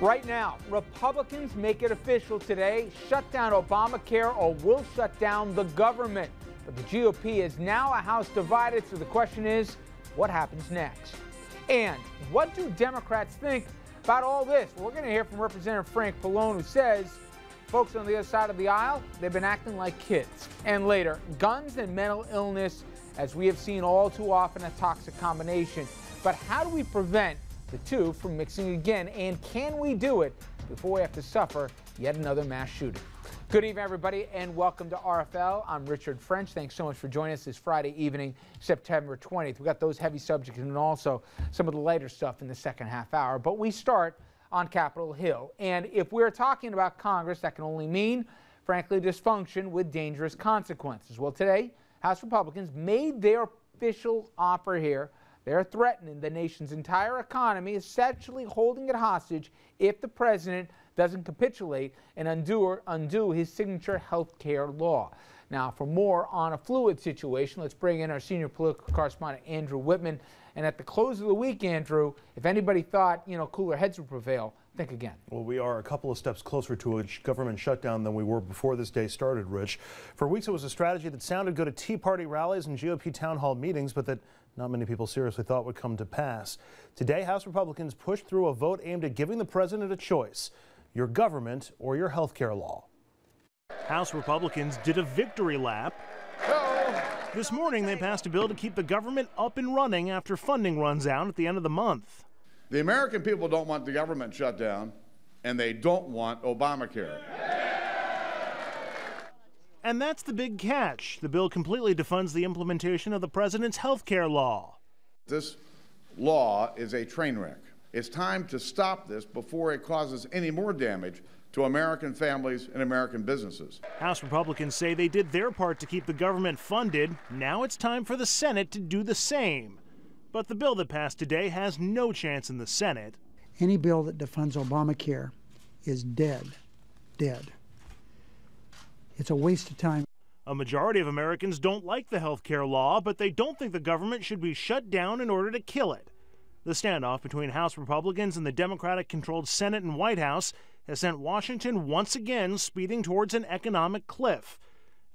Right now, Republicans make it official today shut down Obamacare or we'll shut down the government. But the GOP is now a House divided, so the question is what happens next? And what do Democrats think about all this? We're going to hear from Representative Frank Pallone, who says folks on the other side of the aisle, they've been acting like kids. And later, guns and mental illness, as we have seen all too often, a toxic combination. But how do we prevent the two from mixing again. And can we do it before we have to suffer yet another mass shooting? Good evening, everybody, and welcome to RFL. I'm Richard French. Thanks so much for joining us this Friday evening, September 20th. We've got those heavy subjects and also some of the lighter stuff in the second half hour. But we start on Capitol Hill. And if we're talking about Congress, that can only mean, frankly, dysfunction with dangerous consequences. Well, today, House Republicans made their official offer here they're threatening the nation's entire economy, essentially holding it hostage if the president doesn't capitulate and undo, undo his signature health care law. Now, for more on a fluid situation, let's bring in our senior political correspondent, Andrew Whitman. And at the close of the week, Andrew, if anybody thought, you know, cooler heads would prevail, think again. Well, we are a couple of steps closer to a government shutdown than we were before this day started, Rich. For weeks, it was a strategy that sounded good at Tea Party rallies and GOP town hall meetings, but that not many people seriously thought would come to pass. Today, House Republicans pushed through a vote aimed at giving the president a choice your government or your health care law. House Republicans did a victory lap. This morning, they passed a bill to keep the government up and running after funding runs out at the end of the month. The American people don't want the government shut down, and they don't want Obamacare. And that's the big catch. The bill completely defunds the implementation of the president's health care law. This law is a train wreck. It's time to stop this before it causes any more damage to American families and American businesses. House Republicans say they did their part to keep the government funded. Now it's time for the Senate to do the same. But the bill that passed today has no chance in the Senate. Any bill that defunds Obamacare is dead. Dead. It's a waste of time. A majority of Americans don't like the health care law, but they don't think the government should be shut down in order to kill it. The standoff between House Republicans and the Democratic controlled Senate and White House has sent Washington once again speeding towards an economic cliff.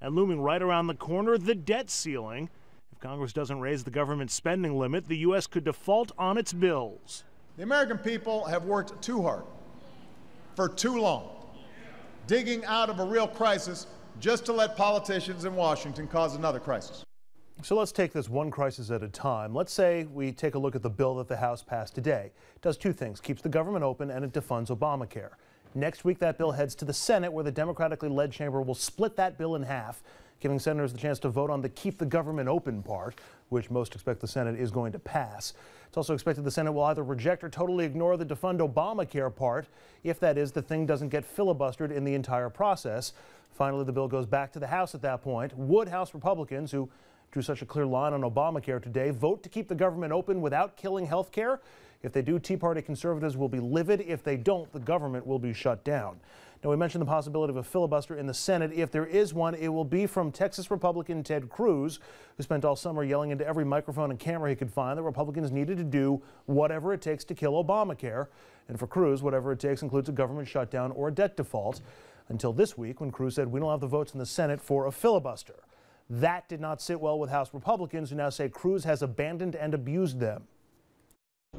And looming right around the corner, the debt ceiling. If Congress doesn't raise the government spending limit, the U.S. could default on its bills. The American people have worked too hard for too long digging out of a real crisis just to let politicians in Washington cause another crisis. So let's take this one crisis at a time. Let's say we take a look at the bill that the House passed today. It does two things, keeps the government open and it defunds Obamacare. Next week, that bill heads to the Senate, where the democratically led chamber will split that bill in half, giving senators the chance to vote on the keep the government open part, which most expect the Senate is going to pass. It's also expected the Senate will either reject or totally ignore the defund Obamacare part, if that is, the thing doesn't get filibustered in the entire process. Finally, the bill goes back to the House at that point. Would House Republicans, who drew such a clear line on Obamacare today, vote to keep the government open without killing health care? If they do, Tea Party conservatives will be livid. If they don't, the government will be shut down. Now, we mentioned the possibility of a filibuster in the Senate. If there is one, it will be from Texas Republican Ted Cruz, who spent all summer yelling into every microphone and camera he could find that Republicans needed to do whatever it takes to kill Obamacare. And for Cruz, whatever it takes includes a government shutdown or a debt default. Until this week, when Cruz said we don't have the votes in the Senate for a filibuster. That did not sit well with House Republicans, who now say Cruz has abandoned and abused them.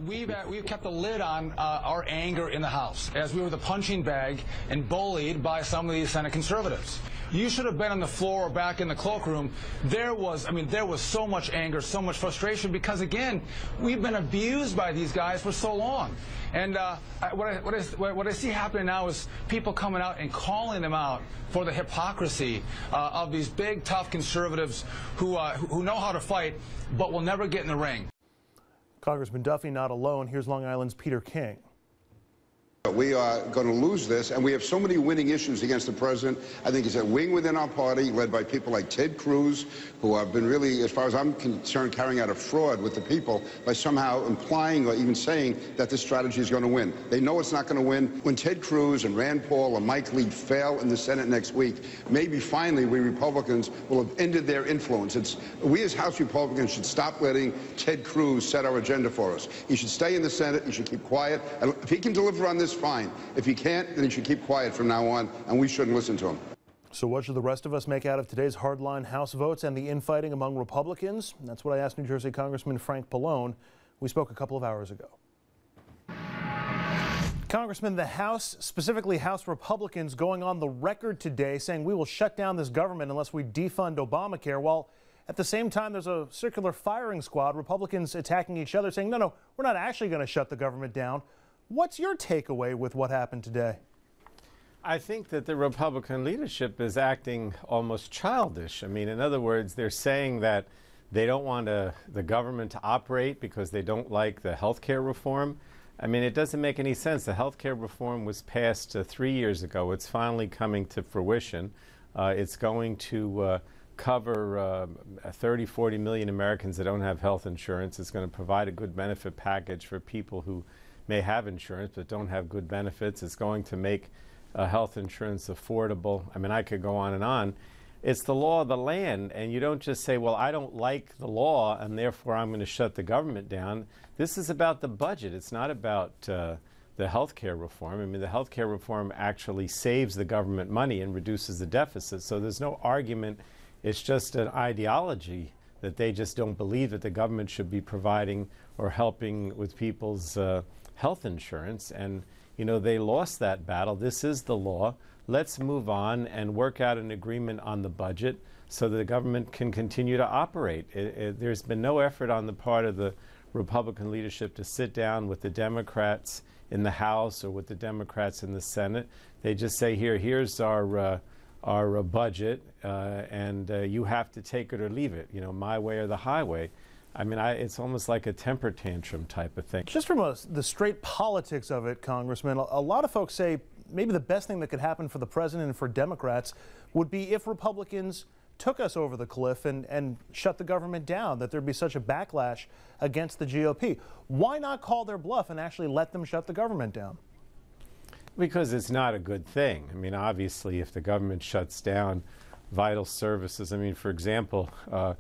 We've, uh, we've kept a lid on uh, our anger in the House as we were the punching bag and bullied by some of these Senate conservatives. You should have been on the floor or back in the cloakroom. There was, I mean, there was so much anger, so much frustration because, again, we've been abused by these guys for so long. And uh, what, I, what, I, what, I, see happening now is people coming out and calling them out for the hypocrisy uh, of these big, tough conservatives who, uh, who know how to fight but will never get in the ring. Congressman Duffy not alone. Here's Long Island's Peter King. We are going to lose this, and we have so many winning issues against the president. I think it's a wing within our party, led by people like Ted Cruz, who have been really, as far as I'm concerned, carrying out a fraud with the people by somehow implying or even saying that this strategy is going to win. They know it's not going to win. When Ted Cruz and Rand Paul and Mike Lee fail in the Senate next week, maybe finally we Republicans will have ended their influence. It's, we as House Republicans should stop letting Ted Cruz set our agenda for us. He should stay in the Senate. He should keep quiet. And if he can deliver on this fine. If he can't, then he should keep quiet from now on, and we shouldn't listen to him. So, what should the rest of us make out of today's hardline House votes and the infighting among Republicans? That's what I asked New Jersey Congressman Frank Pallone. We spoke a couple of hours ago. Congressman, the House, specifically House Republicans, going on the record today saying we will shut down this government unless we defund Obamacare, while at the same time there's a circular firing squad, Republicans attacking each other, saying, no, no, we're not actually going to shut the government down. What's your takeaway with what happened today? I think that the Republican leadership is acting almost childish. I mean, in other words, they're saying that they don't want to, the government to operate because they don't like the health care reform. I mean, it doesn't make any sense. The health care reform was passed uh, three years ago. It's finally coming to fruition. Uh, it's going to uh, cover uh, 30, 40 million Americans that don't have health insurance. It's going to provide a good benefit package for people who may have insurance but don't have good benefits. It's going to make uh, health insurance affordable. I mean, I could go on and on. It's the law of the land, and you don't just say, well, I don't like the law, and therefore I'm going to shut the government down. This is about the budget. It's not about uh, the health care reform. I mean, the health care reform actually saves the government money and reduces the deficit. So there's no argument. It's just an ideology that they just don't believe that the government should be providing or helping with people's uh, health insurance. And, you know, they lost that battle. This is the law let's move on and work out an agreement on the budget so the government can continue to operate. It, it, there's been no effort on the part of the Republican leadership to sit down with the Democrats in the House or with the Democrats in the Senate. They just say, here, here's our, uh, our uh, budget, uh, and uh, you have to take it or leave it, you know, my way or the highway. I mean, I, it's almost like a temper tantrum type of thing. Just from a, the straight politics of it, Congressman, a, a lot of folks say maybe the best thing that could happen for the president and for Democrats would be if Republicans took us over the cliff and, and shut the government down, that there'd be such a backlash against the GOP. Why not call their bluff and actually let them shut the government down? Because it's not a good thing. I mean, obviously, if the government shuts down vital services, I mean, for example, uh,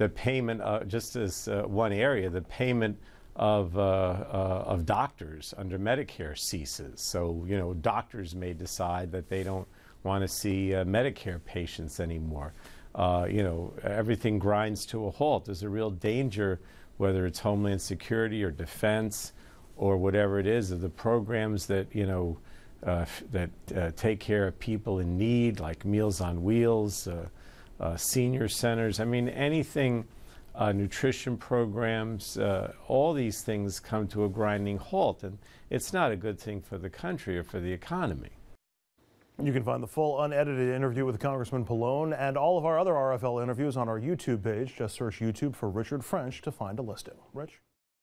the payment, uh, just as uh, one area, the payment of, uh, uh, of doctors under Medicare ceases. So, you know, doctors may decide that they don't want to see uh, Medicare patients anymore. Uh, you know, everything grinds to a halt. There's a real danger, whether it's Homeland Security or defense or whatever it is, of the programs that, you know, that take care of people in need, like Meals on Wheels, senior centers. I mean, anything uh, nutrition programs, uh, all these things come to a grinding halt. And it's not a good thing for the country or for the economy. You can find the full unedited interview with Congressman Pallone and all of our other RFL interviews on our YouTube page. Just search YouTube for Richard French to find a listing. Rich?